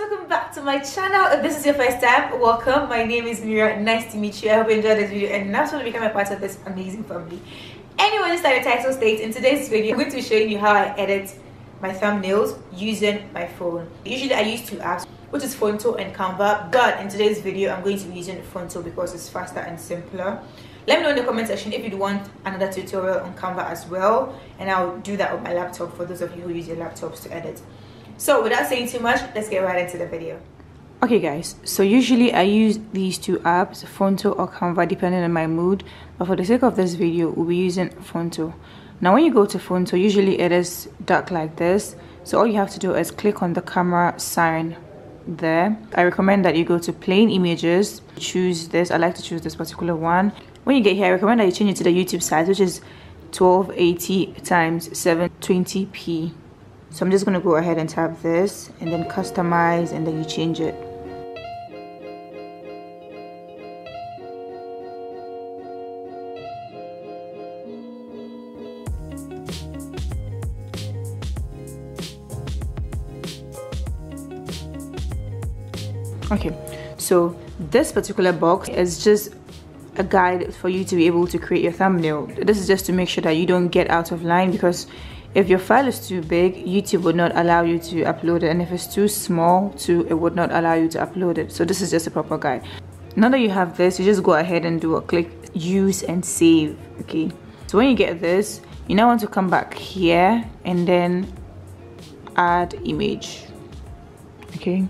welcome back to my channel. If this is your first time welcome. My name is Mira. Nice to meet you. I hope you enjoyed this video and now to become a part of this amazing family. Anyway just like the title states. In today's video I'm going to be showing you how I edit my thumbnails using my phone. Usually I use two apps which is Phonto and Canva but in today's video I'm going to be using Phonto because it's faster and simpler. Let me know in the comment section if you'd want another tutorial on Canva as well and I'll do that on my laptop for those of you who use your laptops to edit so without saying too much let's get right into the video. Okay guys. So usually i use these two apps Phonto or canva depending on my mood. But for the sake of this video we'll be using Phonto now when you go to Phonto usually it is dark like this. So all you have to do is click on the camera sign there. I recommend that you go to plain images. Choose this. I like to choose this particular one. When you get here i recommend that you change it to the youtube size which is 1280 times 720p so I'm just going to go ahead and tap this and then customize and then you change it. Okay so this particular box is just a guide for you to be able to create your thumbnail. This is just to make sure that you don't get out of line because if your file is too big youtube would not allow you to upload it. And if it's too small too it would not allow you to upload it. So this is just a proper guide. Now that you have this you just go ahead and do a click use and save okay? So when you get this you now want to come back here and then add image okay?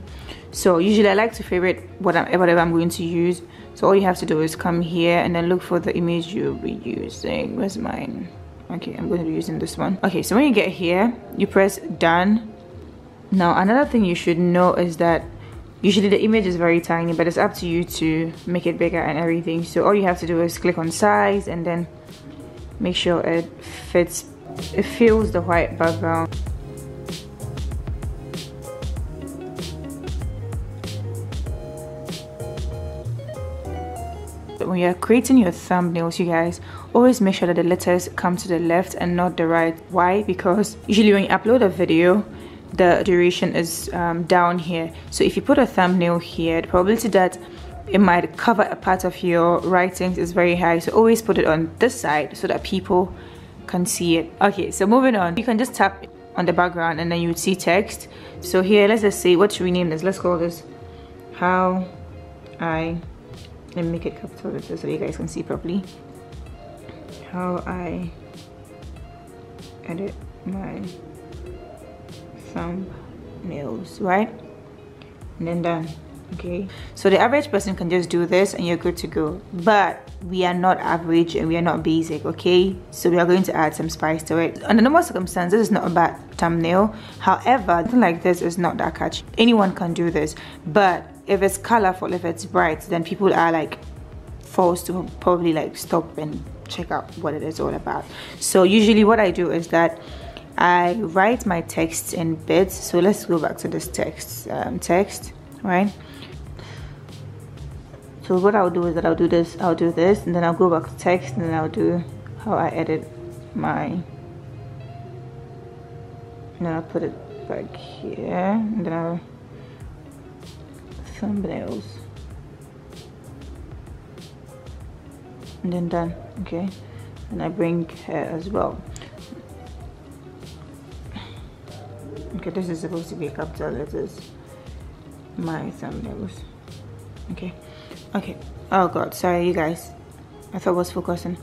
So usually i like to favorite whatever i'm going to use. So all you have to do is come here and then look for the image you'll be using. Where's mine okay i'm going to be using this one. Okay so when you get here you press done. Now another thing you should know is that usually the image is very tiny but it's up to you to make it bigger and everything. So all you have to do is click on size and then make sure it fits it fills the white background. When you're creating your thumbnails you guys always make sure that the letters come to the left and not the right. Why? Because usually when you upload a video the duration is um, down here. So if you put a thumbnail here the probability that it might cover a part of your writings is very high. So always put it on this side so that people can see it. Okay so moving on. You can just tap on the background and then you would see text. So here let's just say what should we name this? Let's call this how I let me make it capital letters so you guys can see properly how I edit my thumbnails right? And then done okay? So the average person can just do this and you're good to go. But we are not average and we are not basic okay? So we are going to add some spice to it. Under normal circumstances it's not a bad thumbnail. However something like this is not that catchy. Anyone can do this. But if it's colorful if it's bright then people are like forced to probably like stop and check out what it is all about. So usually what i do is that i write my text in bits. So let's go back to this text um, text right? So what i'll do is that i'll do this i'll do this and then i'll go back to text and then i'll do how i edit my and then i'll put it back here and then i'll thumbnails and then done okay? And I bring hair as well. Okay this is supposed to be capital letters my thumbnails okay? Okay oh god sorry you guys. I thought I was focusing.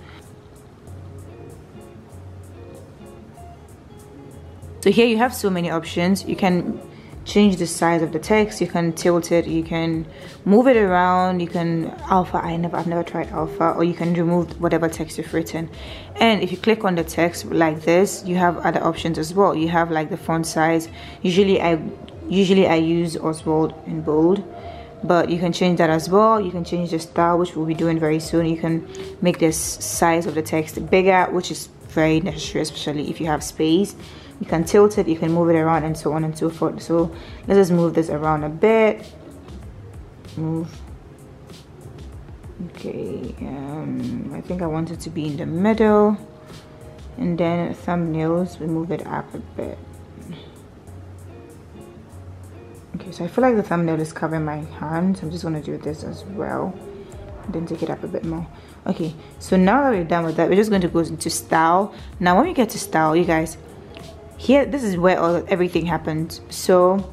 So here you have so many options. You can change the size of the text. You can tilt it you can move it around you can alpha i never i've never tried alpha or you can remove whatever text you've written. And if you click on the text like this you have other options as well. You have like the font size. Usually i usually i use oswald in bold but you can change that as well. You can change the style which we'll be doing very soon. You can make this size of the text bigger which is very necessary especially if you have space you can tilt it you can move it around and so on and so forth. So let's just move this around a bit. Move. Okay um, I think I want it to be in the middle. And then thumbnails we move it up a bit. Okay so I feel like the thumbnail is covering my hand so I'm just going to do this as well then take it up a bit more. Okay so now that we're done with that we're just going to go into style. Now when we get to style you guys here this is where all everything happens. So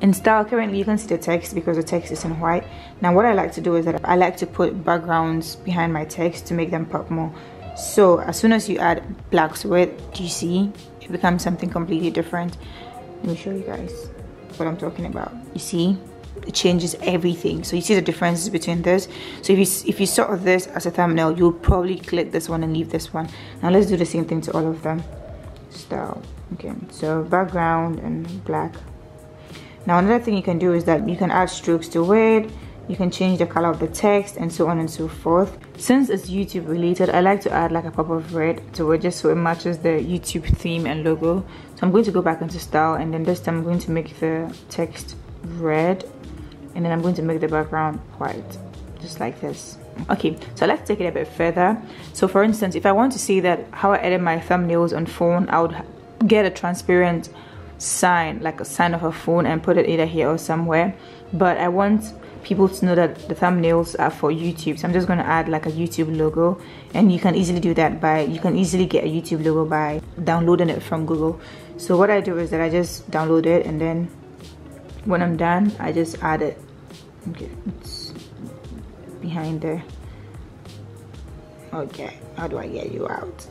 in style currently you can see the text because the text is in white. Now what i like to do is that i like to put backgrounds behind my text to make them pop more. So as soon as you add blacks it do you see? It becomes something completely different. Let me show you guys what i'm talking about. You see? It changes everything. So you see the differences between this? So if you if you saw this as a thumbnail you'll probably click this one and leave this one. Now let's do the same thing to all of them style. Okay so background and black. Now another thing you can do is that you can add strokes to it. You can change the color of the text and so on and so forth. Since it's youtube related i like to add like a pop of red to it just so it matches the youtube theme and logo. So i'm going to go back into style and then this time i'm going to make the text red and then i'm going to make the background white just like this okay so let's take it a bit further. So for instance if i want to see that how i edit my thumbnails on phone i would get a transparent sign like a sign of a phone and put it either here or somewhere. But i want people to know that the thumbnails are for youtube. So i'm just going to add like a youtube logo. And you can easily do that by you can easily get a youtube logo by downloading it from google. So what i do is that i just download it and then when i'm done i just add it. Okay it's behind there okay how do i get you out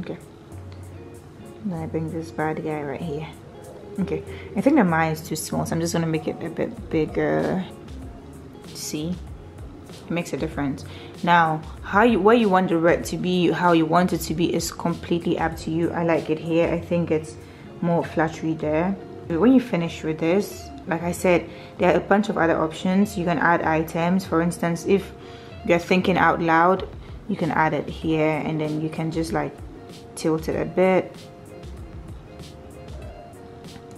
okay then I bring this bad guy right here. Okay, I think the mine is too small, so I'm just gonna make it a bit bigger. See, it makes a difference. Now, how you where you want the red to be, how you want it to be is completely up to you. I like it here. I think it's more flattery there. When you finish with this, like I said, there are a bunch of other options. You can add items. For instance, if you're thinking out loud, you can add it here and then you can just like tilt it a bit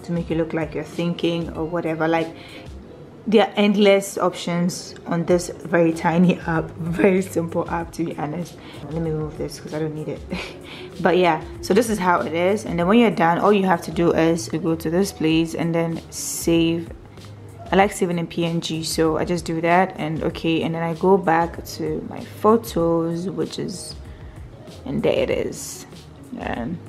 to make it look like you're thinking or whatever like there are endless options on this very tiny app very simple app to be honest. Let me move this because i don't need it. But yeah so this is how it is. And then when you're done all you have to do is go to this place and then save. I like saving in PNG so I just do that. And okay and then I go back to my photos which is and there it is. And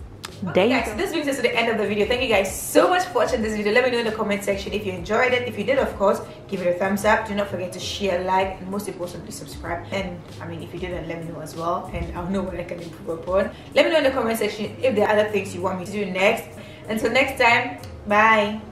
Okay, guys, so this brings us to the end of the video. Thank you guys so much for watching this video. Let me know in the comment section if you enjoyed it. If you did, of course, give it a thumbs up. Do not forget to share, like, and most importantly, subscribe. And I mean, if you didn't, let me know as well, and I'll know what I can improve upon. Let me know in the comment section if there are other things you want me to do next. Until next time, bye.